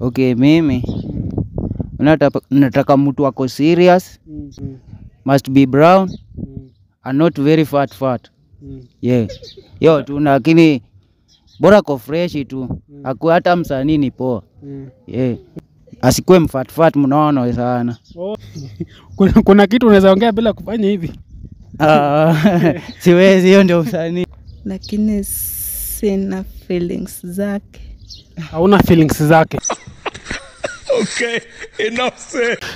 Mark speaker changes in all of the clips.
Speaker 1: Okay, mimi nataka, mtu ako serious,
Speaker 2: Mm,
Speaker 1: must be brown
Speaker 2: mm,
Speaker 1: and not very fat fat.
Speaker 2: mm.
Speaker 1: Yeah. Yo tu lakini bora ko fresh tu. aku hata msanii ni poa.
Speaker 2: Mm.
Speaker 1: Yeah. Asikuwe mfat fat mnono sana.
Speaker 2: Oh. kuna, kuna kitu unaweza ongea bila kufanya hivi
Speaker 1: Ah, siwezi, hiyo ndio usanii.
Speaker 3: lakini sina feelings zake.
Speaker 2: hauna feelings zake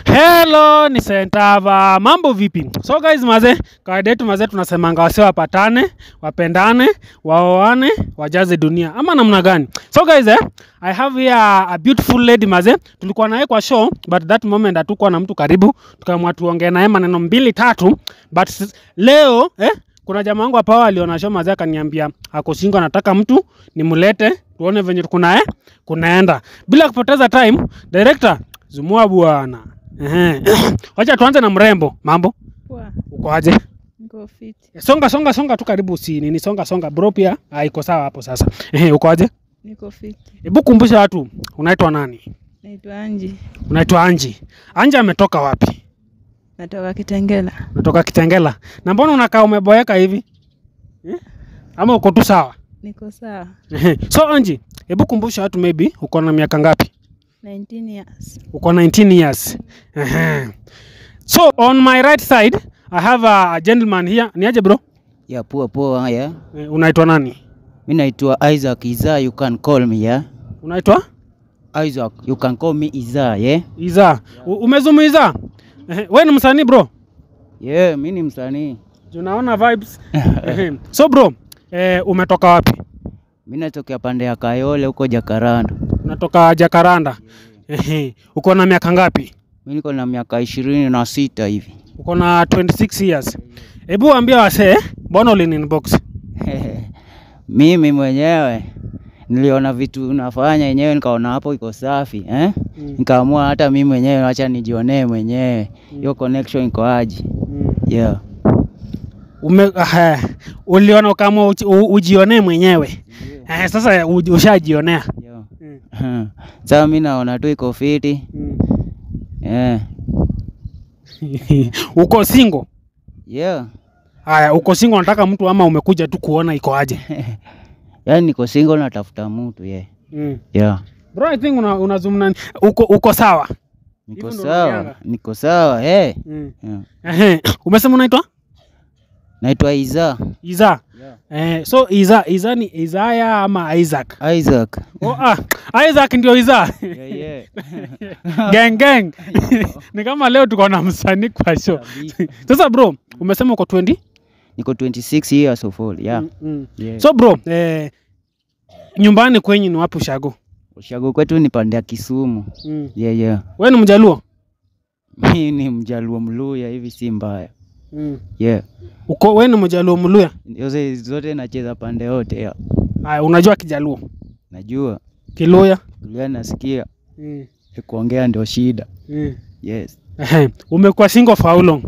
Speaker 2: Hello, ni Sentava. Mambo vipi? So guys, maze, kawaida yetu maze tunasemanga wase wapatane, wapendane, waoane, wajaze dunia. Ama namna gani? So guys, eh, I have here a beautiful lady maze. Tulikuwa naye kwa show, but that moment hatukuwa na mtu karibu. Tukaamua tuongee naye maneno mbili tatu, but leo eh, kuna jamaa wangu hapa aliona show mazee akaniambia ako single anataka mtu nimlete tuone venye kuna eh, kunaenda. Bila kupoteza time, director Zumua bwana. Ehe. Wacha tuanze na mrembo. Mambo?
Speaker 3: Poa,
Speaker 2: Uko aje?
Speaker 3: niko fit.
Speaker 2: Songa songa songa tu karibu si nini songa songa bro pia Haiko sawa hapo sasa. Ehe, uko aje?
Speaker 3: niko fit.
Speaker 2: Hebu kumbusha watu unaitwa nani?
Speaker 3: Naitwa Anji,
Speaker 2: Unaitwa Anji. Anji ametoka wapi?
Speaker 3: Natoka Kitengela.
Speaker 2: Natoka Kitengela. Na mbona unakaa umeboeka hivi? Eh? Ama uko tu sawa?
Speaker 3: Niko sawa,
Speaker 2: So Anji, hebu kumbusha watu maybe uko na miaka ngapi?
Speaker 3: 19 years.
Speaker 2: uko 19 years. Eh. So on my right side I have a gentleman here. Ni aje bro?
Speaker 1: Yeah, poa poa, yeah.
Speaker 2: Eh, Unaitwa nani?
Speaker 1: Mimi naitwa Isaac Iza, you can call me, yeah.
Speaker 2: Unaitwa
Speaker 1: Isaac, you can call me Iza, yeah.
Speaker 2: Iza. Yeah. Umezumu Iza? Wewe ni msanii bro?
Speaker 1: Yeah, mimi ni msanii.
Speaker 2: Tunaona vibes. So bro, eh, umetoka wapi?
Speaker 1: Mimi natokea pande ya Kayole huko Jakaranda.
Speaker 2: Unatoka Jakaranda. Ehe. Uko na miaka ngapi?
Speaker 1: Mimi niko na miaka ishirini na sita hivi.
Speaker 2: Uko na 26 years. Hebu ambia wasee, mbona ulini inbox?
Speaker 1: Mimi mwenyewe niliona vitu nafanya yenyewe nikaona hapo iko safi eh?
Speaker 2: Mm.
Speaker 1: Nikaamua hata mimi mwenyewe acha nijionee mwenyewe hiyo mm. connection iko aje.
Speaker 2: Mm.
Speaker 1: Yeah.
Speaker 2: Ume, uh, uliona ukaamua ujionee mwenyewe yeah. Uh, sasa ushajionea
Speaker 1: Yeah. mm. Sasa mimi naona tu iko fiti. Yeah.
Speaker 2: uko single
Speaker 1: Yeah.
Speaker 2: haya uko single nataka mtu ama umekuja tu kuona iko aje
Speaker 1: Yaani niko single natafuta mtu yeah.
Speaker 2: mm.
Speaker 1: Yeah.
Speaker 2: bro i think una, unazumna uko, uko sawa
Speaker 1: Niko sawa. Niko sawa. hey.
Speaker 2: mm.
Speaker 1: Yeah.
Speaker 2: Umesema unaitwa
Speaker 1: Naitwa Iza.
Speaker 2: iza
Speaker 1: Yeah.
Speaker 2: eh, so iza iza ni isaya ama isaac
Speaker 1: Isaac.
Speaker 2: oh, ah, isaac ndio iza
Speaker 1: Yeah, yeah.
Speaker 2: gang gang ni kama leo tuko na msanii kwa show sasa bro umesema uko 20
Speaker 1: Niko 26 years of old. Yeah.
Speaker 2: mm, mm.
Speaker 1: Yeah.
Speaker 2: so bro eh, nyumbani kwenyu ni wapi ushago
Speaker 1: Ushago kwetu ni pande ya Kisumu.
Speaker 2: mm.
Speaker 1: Yeah, yeah.
Speaker 2: Wewe ni mjaluo
Speaker 1: Mimi ni mjaluo mluya hivi si mbaya.
Speaker 2: mm.
Speaker 1: Yeah.
Speaker 2: uko wewe ni mjaluo mluya
Speaker 1: Yote zote nacheza pande yote Yeah.
Speaker 2: Aya, unajua kijaluo
Speaker 1: Najua.
Speaker 2: kiluya
Speaker 1: Kiluya nasikia.
Speaker 2: mm.
Speaker 1: Kuongea ndio shida.
Speaker 2: mm.
Speaker 1: Yes.
Speaker 2: Umekuwa single for how long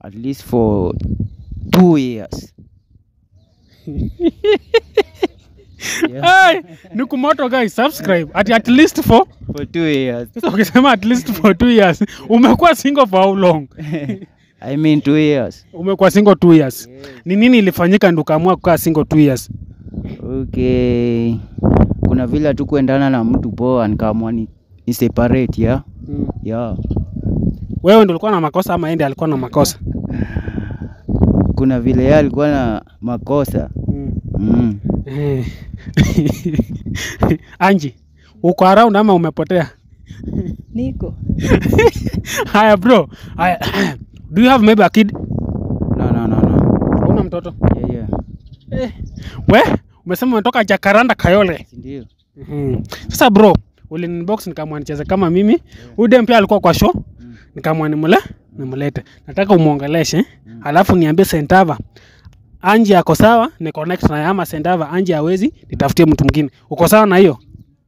Speaker 1: At least for two years. yeah.
Speaker 2: hey, ni kumoto guys subscribe at, at least for
Speaker 1: For two years.
Speaker 2: sasa ukisema at least for two years umekuwa single for how long
Speaker 1: I mean two years.
Speaker 2: umekuwa single two years ni nini ilifanyika ndo ukaamua kukaa single two years
Speaker 1: Okay. Kuna vile tu kuendana na mtu poa nikaamua ni, ni separate ya.
Speaker 2: mm.
Speaker 1: Yeah.
Speaker 2: wewe ndo ulikuwa na makosa ama yeye alikuwa na makosa
Speaker 1: Kuna vile yeye alikuwa na makosa.
Speaker 2: mm.
Speaker 1: Mm.
Speaker 2: Eh. Anji, uko around ama umepotea?
Speaker 3: Niko
Speaker 2: Haya bro. Haya. Do you have maybe a kid?
Speaker 1: No, no, no, no.
Speaker 2: Una mtoto?
Speaker 1: Yeah, yeah.
Speaker 2: Eh. We, umesema umetoka Jakaranda Kayole.
Speaker 1: Ndio.
Speaker 2: Mm. Sasa bro, ulinbox nikamwanicheza kama mimi. Yeah. Ude pia alikuwa kwa show. Mm. nimule, nimlete. Nataka umuongeleshe. Alafu niambie Sentava. Anji ako sawa, ni connect na ama Sentava Anji hawezi, nitafutie mtu mwingine. Uko sawa na hiyo?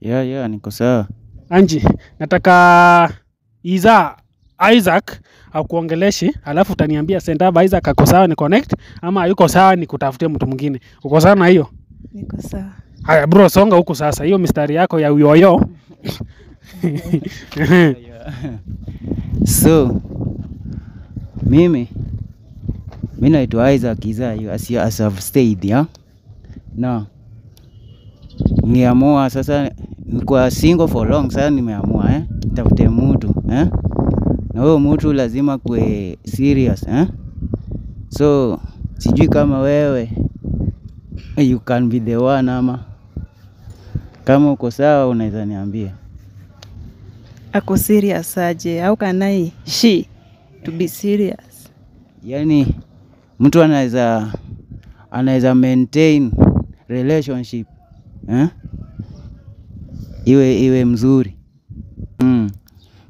Speaker 1: Yeah, yeah, niko sawa.
Speaker 2: Anji, nataka Iza Isaac akuongeleshe, alafu utaniambia Sentava Isaac ako sawa ni connect ama hayuko sawa ni kutafutia mtu mwingine. Uko sawa na hiyo?
Speaker 3: niko sawa.
Speaker 2: Haya bro, songa huku sasa. Hiyo mistari yako ya uyoyo
Speaker 1: so mimi mi naitwa Isaac Izayo as, you- as I've said ya na niamua sasa nikuwa single for long sasa nimeamua eh, tafute mtu eh? na huyo mtu lazima kwe serious eh? so sijui kama wewe you can be the one ama kama uko sawa unaweza niambia.
Speaker 3: Ako serious aje? Au kanai I? She to be serious.
Speaker 1: Yani mtu anaweza anaweza maintain relationship eh? iwe iwe mzuri. Mm.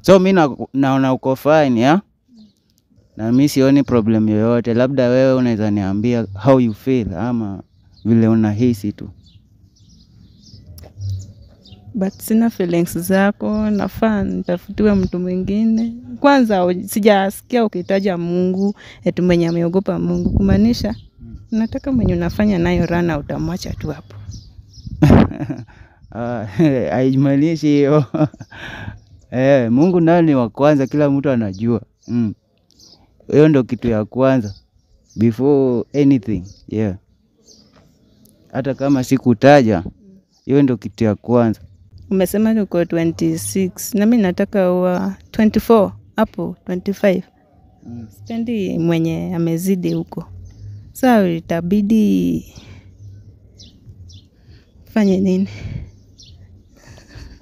Speaker 1: so mi na, naona uko fine ya na mi sioni problem yoyote. Labda wewe unaweza niambia how you feel ama vile unahisi tu
Speaker 3: but sina feelings zako nafaa nitafutiwe mtu mwingine kwanza sijasikia ukitaja mungu eti mwenye ameogopa mungu kumaanisha nataka mwenye unafanya nayo rana utamwacha tu hapo
Speaker 1: aimanishi haimaanishi hiyo eh, Mungu naye ni wa kwanza, kila mtu anajua Mm. hiyo ndo kitu ya kwanza before anything yeah. Hata kama sikutaja, hiyo ndo kitu ya kwanza.
Speaker 3: Umesema uko 26 nami nataka uwa 24 hapo 25
Speaker 1: Mm.
Speaker 3: spendi mwenye amezidi huko saa itabidi fanye nini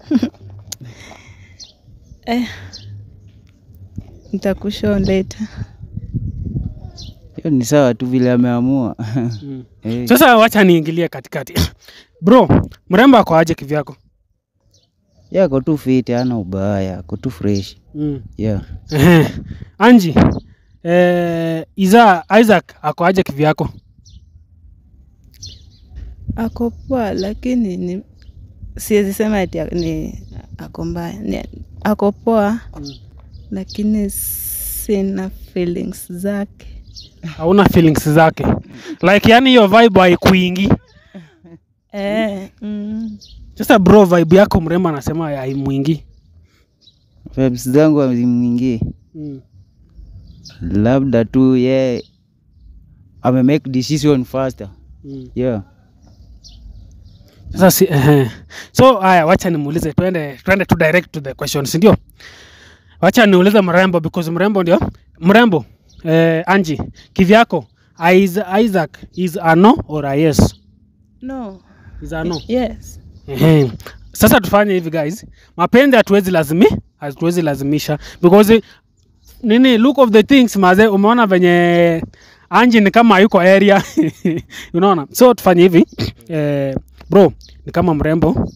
Speaker 3: eh, nitakushow later
Speaker 1: Hiyo ni sawa tu vile ameamua
Speaker 2: Mm.
Speaker 1: Hey.
Speaker 2: Sasa wacha niingilie katikati. Bro, mrembo ako aje kivyako?
Speaker 1: Yeye ako tu fit, ana ubaya, kotu fresh
Speaker 2: Mm.
Speaker 1: yeah.
Speaker 2: Anji, eh, Iza Isaac ako aje kivyako?
Speaker 3: ako poa lakini ni siwezi sema ati ni ako mbaya ni ako poa
Speaker 2: Mm.
Speaker 3: lakini sina feelings zake
Speaker 2: Hauna feelings zake. Like yani hiyo vibe haikuingi.
Speaker 3: eh, mm.
Speaker 2: Sasa bro, vibe yako mrembo anasema haimwingi.
Speaker 1: Vibes zangu hazimwingii
Speaker 2: Mm.
Speaker 1: labda tu ye ame make decision faster
Speaker 2: Mm.
Speaker 1: yeah.
Speaker 2: Sasa si, uh, So haya, wacha nimuulize, twende twende tu direct to the question, si ndio? Wacha niulize mrembo because mrembo ndio mrembo. Eh, Anji, kivyako Isaac is a no or a yes?
Speaker 3: no
Speaker 2: Is a no.
Speaker 3: yes
Speaker 2: Ehe. Sasa tufanye hivi guys, mapenzi hatuwezi lazimi hatuwezi lazimisha because nini, look of the things maze, umeona venye Anji ni kama yuko area unaona, so tufanye hivi eh, bro ni kama mrembo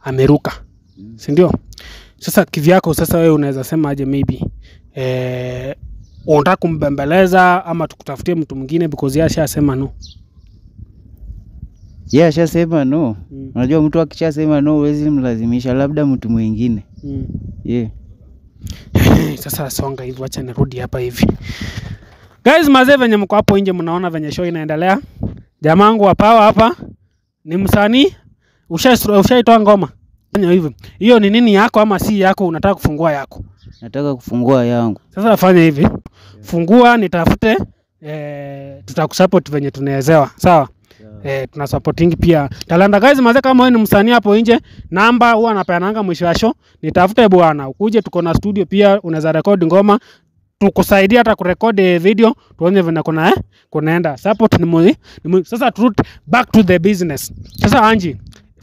Speaker 2: ameruka, si ndio? Sasa kivyako, sasa wewe unaweza sema aje, maybe eh, unataka kumbembeleza ama tukutafutie mtu mwingine because yeye ashasema no.
Speaker 1: Ye yeah, ashasema no.
Speaker 2: Mm.
Speaker 1: Unajua mtu akishasema no huwezi mlazimisha, labda mtu mwingine
Speaker 2: Mm.
Speaker 1: yeah.
Speaker 2: Sasa songa hivi, wacha nirudi hapa hivi. Guys, mazee venye mko hapo nje mnaona venye show inaendelea. Jamangu wa Power hapa ni msanii. Usha ushaitoa ngoma. Fanya hivyo. Hiyo ni nini yako ama si yako unataka kufungua yako?
Speaker 1: Nataka kufungua yangu
Speaker 2: Sasa fanya hivi. Fungua nitafute eh, tutakusupport venye tunaezewa, Sawa? Eh, tuna supporting pia. Talanta guys maze. kama wewe ni msanii hapo nje namba huwa anapeananga mwisho wa show. Nitafute bwana ukuje tuko na studio pia unaweza record ngoma. Tukusaidia hata kurekodi video tuone vile kuna eh, kunaenda. Support ni muhimu ni muhimu. sasa truth back to the business. Sasa Anji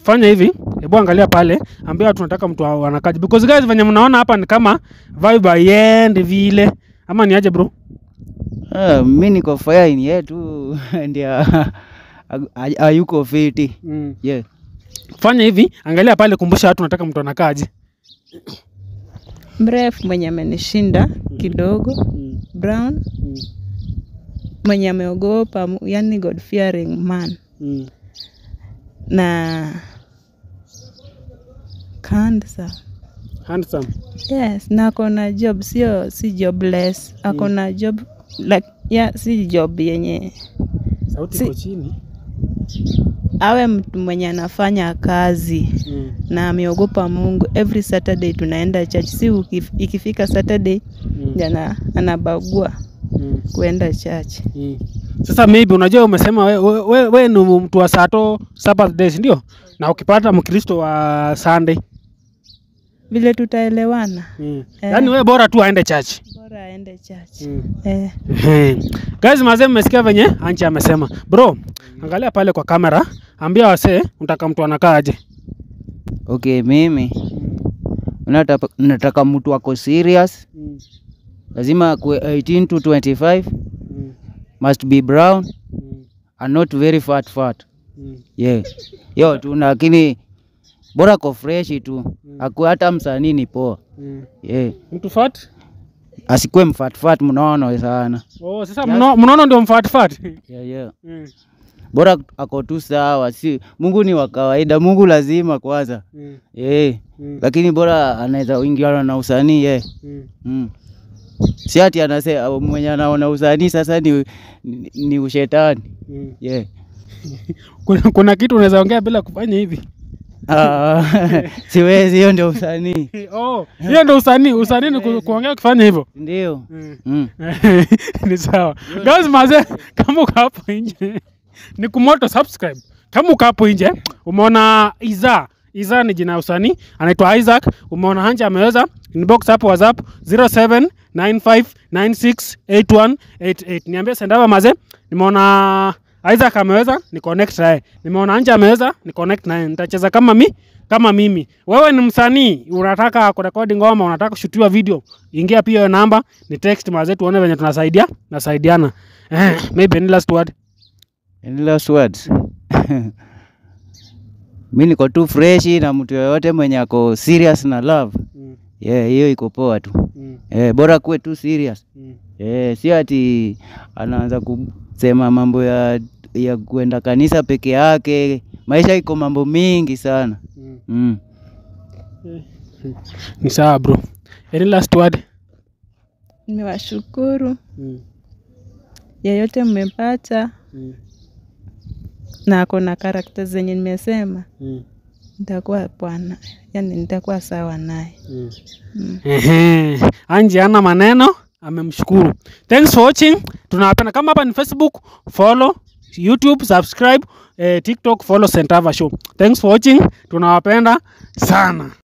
Speaker 2: fanya hivi hebu angalia pale ambia tunataka mtu anakaje, because guys venye mnaona hapa ni kama vibe haiendi vile. Ama ni aje bro?
Speaker 1: Uh, mimi niko fire yetu ndio hayuko fiti
Speaker 2: mm.
Speaker 1: yeah.
Speaker 2: fanya hivi angalia pale kumbusha watu nataka mtu anakaaje.
Speaker 3: Mrefu mwenye amenishinda kidogo.
Speaker 2: Mm.
Speaker 3: brown.
Speaker 2: Mm.
Speaker 3: mwenye ameogopa yani god fearing man.
Speaker 2: Mm.
Speaker 3: na handsome
Speaker 2: handsome.
Speaker 3: Yes na ako na job sio si jobless. Ako na job like, yeah, si job yenye.
Speaker 2: Sauti
Speaker 3: Si-
Speaker 2: iko chini
Speaker 3: awe mtu mwenye anafanya kazi
Speaker 2: mm.
Speaker 3: na ameogopa Mungu. Every Saturday tunaenda church, si ikifika Saturday
Speaker 2: Mm.
Speaker 3: jana anabagua
Speaker 2: Mm.
Speaker 3: kuenda church.
Speaker 2: Mm. Sasa maybe unajua umesema we, we, we, we ni mtu wa sato Sabbath days ndio, na ukipata Mkristo wa Sunday
Speaker 3: Vile tutaelewana,
Speaker 2: mm.
Speaker 3: Eh.
Speaker 2: Yaani we bora tu aende church
Speaker 3: bora aende church.
Speaker 2: mm.
Speaker 3: Eh.
Speaker 2: Guys, mazee mmesikia venye Anchi amesema. Bro, angalia pale kwa kamera, ambia wasee unataka mtu anakaa aje.
Speaker 1: Okay, mimi unataka, nataka mtu ako serious,
Speaker 2: Mm.
Speaker 1: lazima akue 18 to 25,
Speaker 2: Mm.
Speaker 1: must be brown
Speaker 2: Mm.
Speaker 1: and not very fat fat.
Speaker 2: Mm.
Speaker 1: Yeah. Yo tu lakini bora ko fresh tu. Akue hata msanii ni poa.
Speaker 2: Mm.
Speaker 1: Yeah.
Speaker 2: Mtu fat?
Speaker 1: Asikue mfat fat mnono sana.
Speaker 2: Oh, sasa mno- mnono ndio mfat fat.
Speaker 1: Yeah, yeah.
Speaker 2: Mm.
Speaker 1: Bora ako tu sawa. Si Mungu ni wa kawaida. Mungu lazima kwanza.
Speaker 2: Mm.
Speaker 1: Yeah.
Speaker 2: Mm.
Speaker 1: Lakini bora anaweza ingiana na usanii yeah.
Speaker 2: Mm.
Speaker 1: Mm. Si ati anasema mwenye anaona usanii sasa ni, ni, ni ushetani.
Speaker 2: Mm.
Speaker 1: Yeah.
Speaker 2: Kuna, kuna kitu unaweza ongea bila kufanya hivi.
Speaker 1: Ah, siwezi, hiyo ndio usanii.
Speaker 2: Oh, hiyo ndio usanii. Usanii ni ku- kuongea ukifanya hivyo.
Speaker 1: Ndio.
Speaker 2: Mm.
Speaker 1: Mm.
Speaker 2: ni sawa guys maze kama uko hapo nje ni kumoto subscribe. Kama uko hapo nje umeona iza iza ni jina ya usanii anaitwa isaac. Umeona hanja ameweza. Inbox hapo whatsapp 0795968188 niambie Sendaba maze nimeona isaac ameweza ni connect naye. Nimeona hanja ameweza ni connect naye. Nitacheza kama mi kama mimi. Wewe ni msanii unataka kurekodi ngoma unataka kushutiwa video ingia pia hiyo namba ni text mazetu, tuone venye tunasaidia nasaidiana. Eh, maybe any last word
Speaker 1: Any last words? Mi niko tu fresh na mtu yoyote mwenye ako serious na love.
Speaker 2: mm,
Speaker 1: Yeah, hiyo iko poa tu.
Speaker 2: mm,
Speaker 1: Eh, bora kuwe tu serious.
Speaker 2: mm,
Speaker 1: Eh, si ati anaanza kusema mambo ya ya kwenda kanisa peke yake. Maisha iko mambo mingi sana.
Speaker 2: mm.
Speaker 1: Mm.
Speaker 2: ni sawa bro any last word
Speaker 3: nimewashukuru
Speaker 2: mm,
Speaker 3: yeyote mmepata
Speaker 2: mm,
Speaker 3: na ako na karakta zenye nimesema,
Speaker 2: mm,
Speaker 3: nitakuwa bwana, yani nitakuwa sawa naye.
Speaker 2: mm.
Speaker 3: Mm.
Speaker 2: Ehe, Anji ana maneno amemshukuru. Thanks for watching. Tunawapenda. Kama hapa ni Facebook, follow YouTube, subscribe, eh, TikTok, follow Sentava Show. Thanks for watching. Tunawapenda sana.